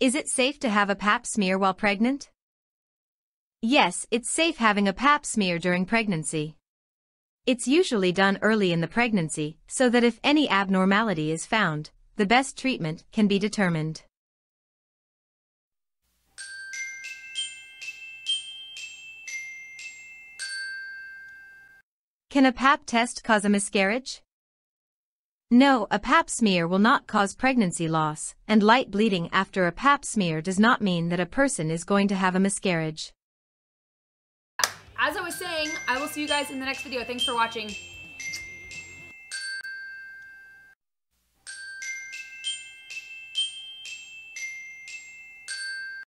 Is it safe to have a pap smear while pregnant? Yes, it's safe having a pap smear during pregnancy. It's usually done early in the pregnancy so that if any abnormality is found, the best treatment can be determined. Can a pap test cause a miscarriage? No, a pap smear will not cause pregnancy loss, and light bleeding after a pap smear does not mean that a person is going to have a miscarriage. As I was saying, I will see you guys in the next video. Thanks for watching.